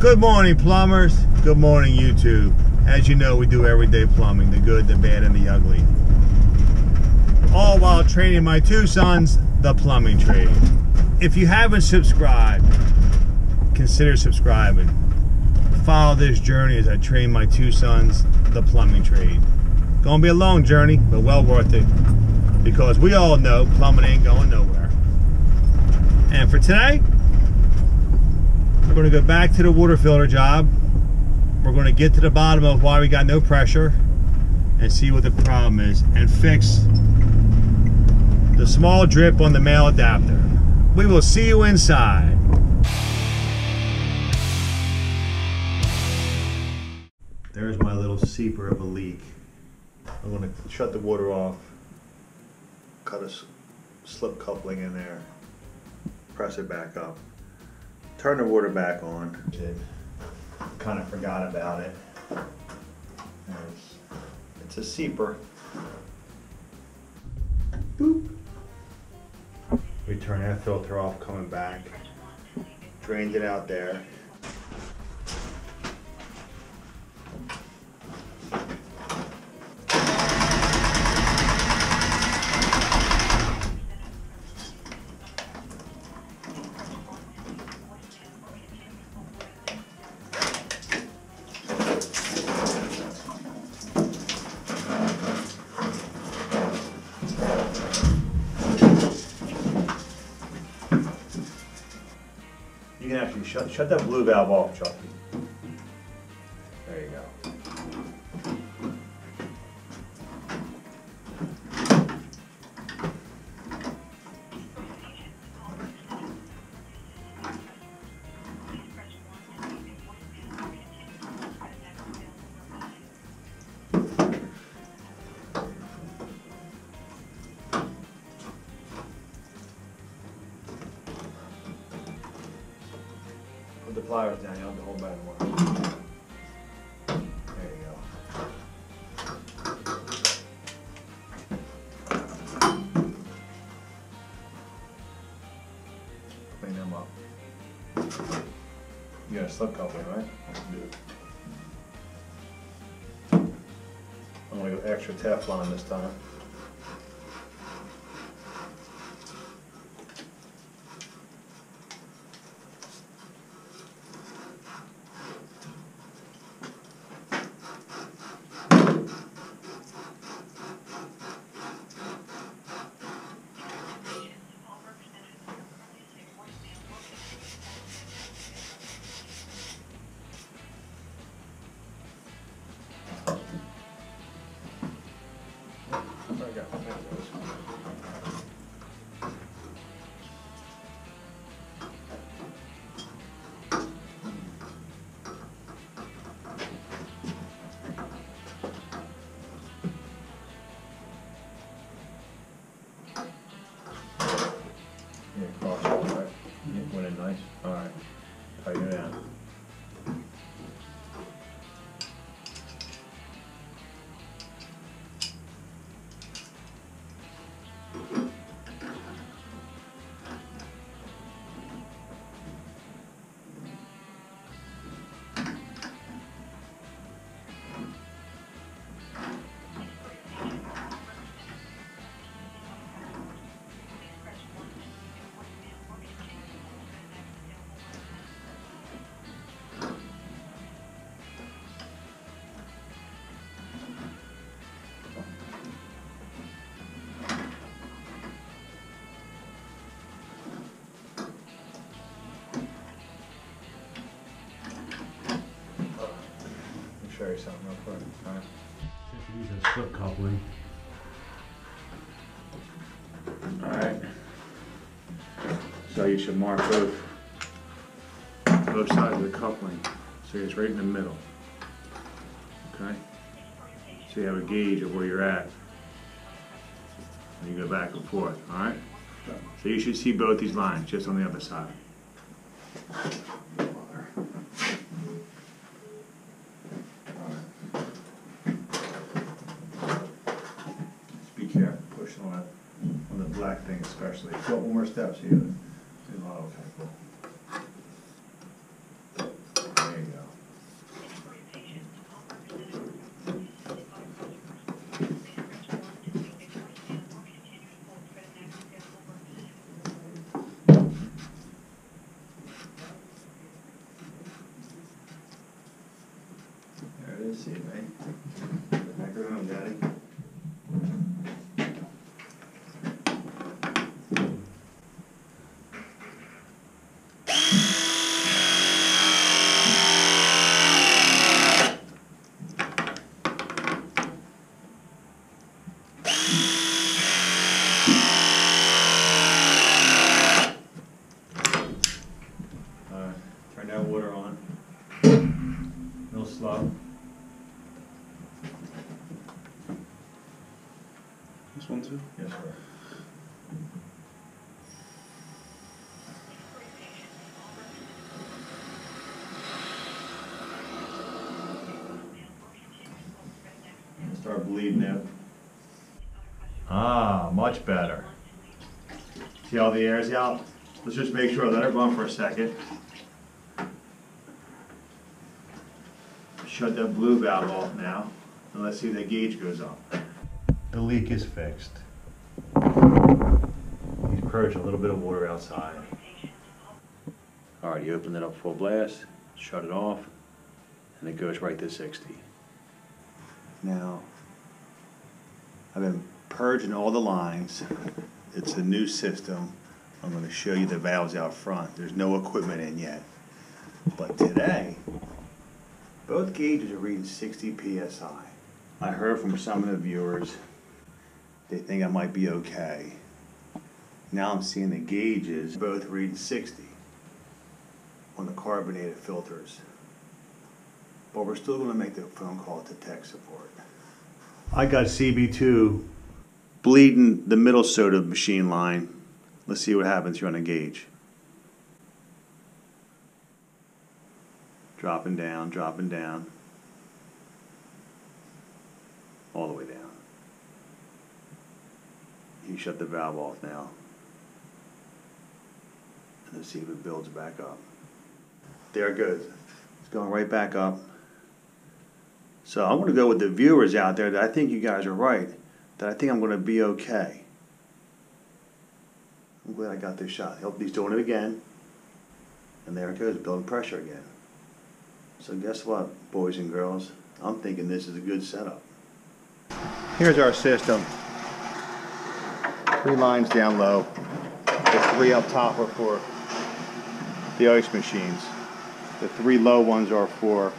Good morning, plumbers. Good morning, YouTube. As you know, we do everyday plumbing the good, the bad, and the ugly. All while training my two sons the plumbing trade. If you haven't subscribed, consider subscribing. Follow this journey as I train my two sons the plumbing trade. Gonna be a long journey, but well worth it. Because we all know plumbing ain't going nowhere. And for today, we're going to go back to the water filter job. We're going to get to the bottom of why we got no pressure and see what the problem is and fix the small drip on the male adapter. We will see you inside. There's my little seeper of a leak. I'm going to shut the water off, cut a slip coupling in there, press it back up turn the water back on. Kind of forgot about it. It's, it's a seeper. Boop. We turn that filter off coming back. Drained it out there. You can actually shut, shut that blue valve off, Chucky. Pliers down, you don't have to hold back. There you go. Clean them up. You got a slip coupling, right? I'm gonna go extra Teflon this time. Goes. Yeah, something real quick. All right. Use a slip coupling. All right. So you should mark both both sides of the coupling. So it's right in the middle. Okay. So you have a gauge of where you're at. And you go back and forth. All right. So you should see both these lines just on the other side. acting especially. Go one more step, here. you see a lot of people. There you go. There it is. One too? Yes, sir. Start bleeding out. Ah, much better. See all the air's out? Let's just make sure, let it run for a second. Shut that blue valve off now, and let's see if the gauge goes up. The leak is fixed. He's purging a little bit of water outside. All right, you open it up full blast, shut it off, and it goes right to 60. Now, I've been purging all the lines. It's a new system. I'm gonna show you the valves out front. There's no equipment in yet. But today, both gauges are reading 60 PSI. I heard from some of the viewers, they think I might be okay. Now I'm seeing the gauges both reading 60 on the carbonated filters. But we're still gonna make the phone call to tech support. I got CB2 bleeding the middle soda machine line. Let's see what happens here on a gauge. Dropping down, dropping down. All the way down. You shut the valve off now. And let's see if it builds back up. There it goes. It's going right back up. So I'm going to go with the viewers out there that I think you guys are right. That I think I'm going to be okay. I'm glad I got this shot. Hope he's doing it again. And there it goes, building pressure again. So guess what, boys and girls? I'm thinking this is a good setup. Here's our system. Three lines down low. The three up top are for the ice machines. The three low ones are for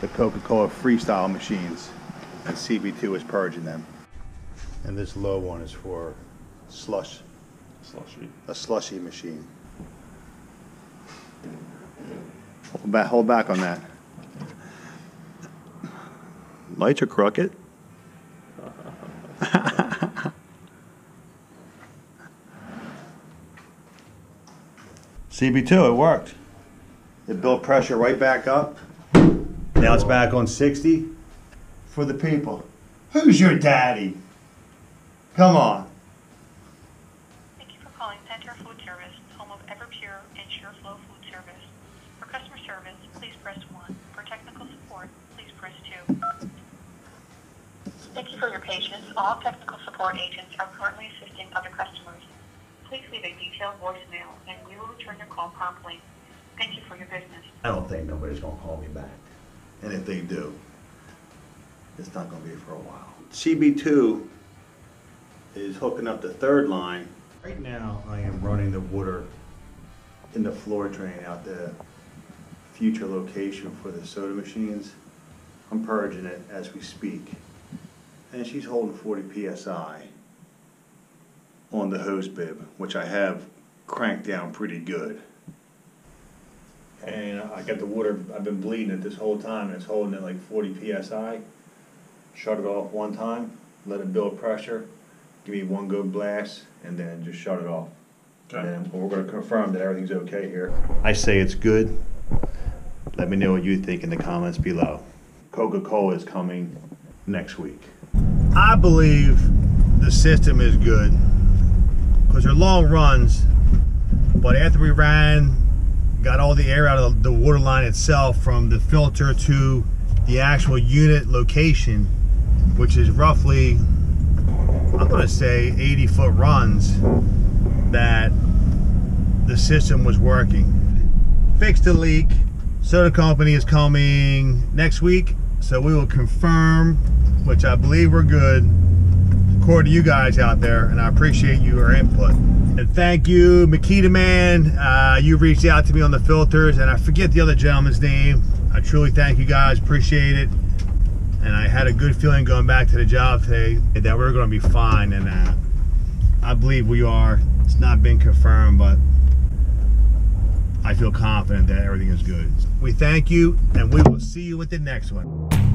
the Coca-Cola Freestyle machines. And CB2 is purging them. And this low one is for slush, Slushy. a slushy machine. Hold back, hold back on that. Lights are crooked. CB2, it worked. It built pressure right back up. Now it's back on 60 for the people. Who's your daddy? Come on. Thank you for calling Pentair Food Service, home of Everpure and SHURflo Food Service. For customer service, please press 1. For technical support, please press 2. Thank you for your patience. All technical support agents are currently assisting other customers. Please leave a detailed voicemail and we will return your call promptly. Thank you for your business. I don't think nobody's gonna call me back. And if they do, it's not gonna be for a while. CB2 is hooking up the third line. Right now, I am running the water in the floor drain out the future location for the soda machines. I'm purging it as we speak. And she's holding 40 PSI on the hose bib, which I have cranked down pretty good. And I got the water, I've been bleeding it this whole time, and it's holding at like 40 PSI. Shut it off one time, let it build pressure, give me one good blast, and then just shut it off. And we're gonna confirm that everything's okay here. I say it's good. Let me know what you think in the comments below. Coca-Cola is coming next week. I believe the system is good because they're long runs, but after we ran, got all the air out of the water line itself from the filter to the actual unit location, which is roughly, I'm gonna say 80 foot runs, that the system was working. Fixed the leak. Soda company is coming next week. So we will confirm, which I believe we're good, according to you guys out there, and I appreciate your input. And thank you, Makita Man. Uh, you reached out to me on the filters, and I forget the other gentleman's name. I truly thank you guys, appreciate it. And I had a good feeling going back to the job today that we're going to be fine, and uh, I believe we are. It's not been confirmed, but I feel confident that everything is good. We thank you, and we will see you with the next one.